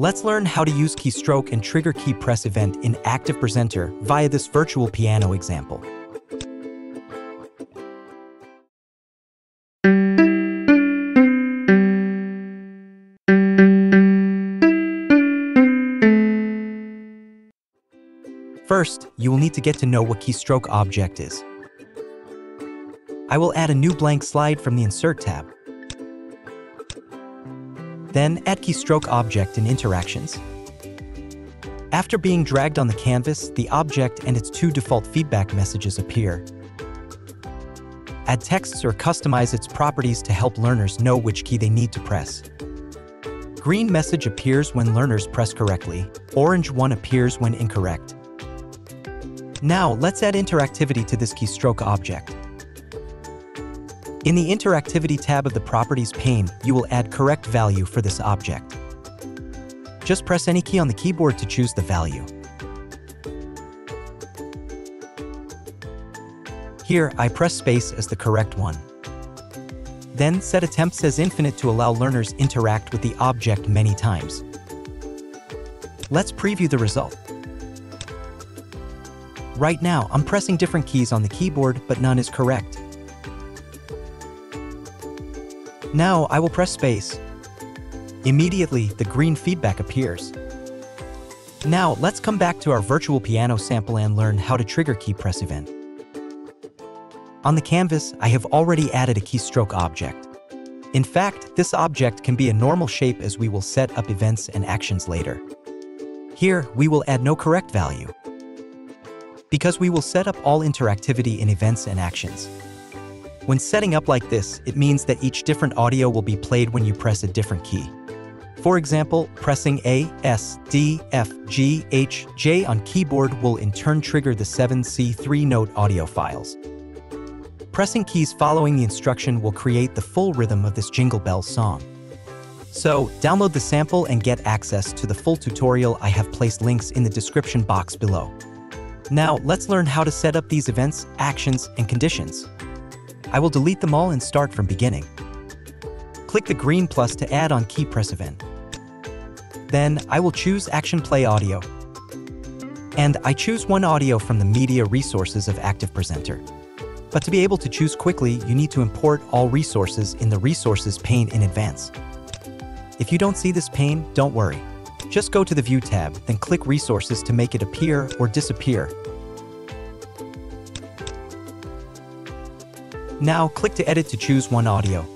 Let's learn how to use keystroke and trigger key press event in Active Presenter via this virtual piano example. First, you will need to get to know what keystroke object is. I will add a new blank slide from the Insert tab. Then add keystroke object in Interactions. After being dragged on the canvas, the object and its two default feedback messages appear. Add texts or customize its properties to help learners know which key they need to press. Green message appears when learners press correctly, orange one appears when incorrect. Now, let's add interactivity to this keystroke object. In the Interactivity tab of the Properties pane, you will add correct value for this object. Just press any key on the keyboard to choose the value. Here, I press space as the correct one. Then set attempts as infinite to allow learners interact with the object many times. Let's preview the result. Right now, I'm pressing different keys on the keyboard, but none is correct. Now I will press space. Immediately, the green feedback appears. Now, let's come back to our virtual piano sample and learn how to trigger key press event. On the canvas, I have already added a keystroke object. In fact, this object can be a normal shape as we will set up events and actions later. Here, we will add no correct value because we will set up all interactivity in events and actions. When setting up like this, it means that each different audio will be played when you press a different key. For example, pressing A, S, D, F, G, H, J on keyboard will in turn trigger the 7C3 note audio files. Pressing keys following the instruction will create the full rhythm of this Jingle Bell song. So, download the sample and get access to the full tutorial I have placed links in the description box below. Now, let's learn how to set up these events, actions, and conditions. I will delete them all and start from beginning. Click the green plus to add on key press event. Then, I will choose Action Play Audio. And I choose one audio from the media resources of Active Presenter. But to be able to choose quickly, you need to import all resources in the Resources pane in advance. If you don't see this pane, don't worry. Just go to the View tab, then click Resources to make it appear or disappear. Now click to edit to choose one audio.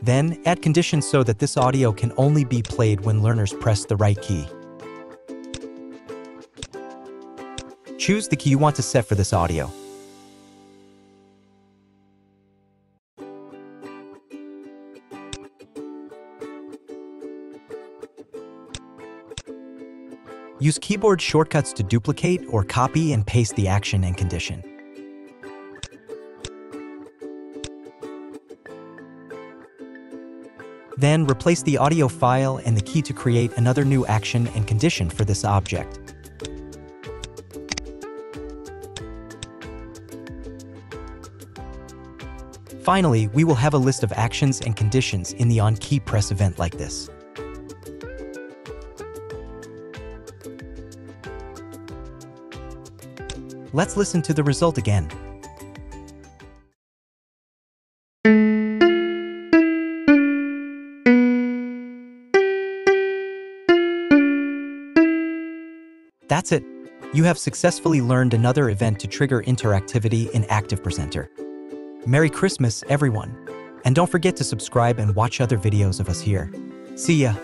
Then, add conditions so that this audio can only be played when learners press the right key. Choose the key you want to set for this audio. Use keyboard shortcuts to duplicate or copy and paste the action and condition. Then replace the audio file and the key to create another new action and condition for this object. Finally, we will have a list of actions and conditions in the on-key press event like this. Let's listen to the result again. That's it. You have successfully learned another event to trigger interactivity in Active Presenter. Merry Christmas, everyone. And don't forget to subscribe and watch other videos of us here. See ya!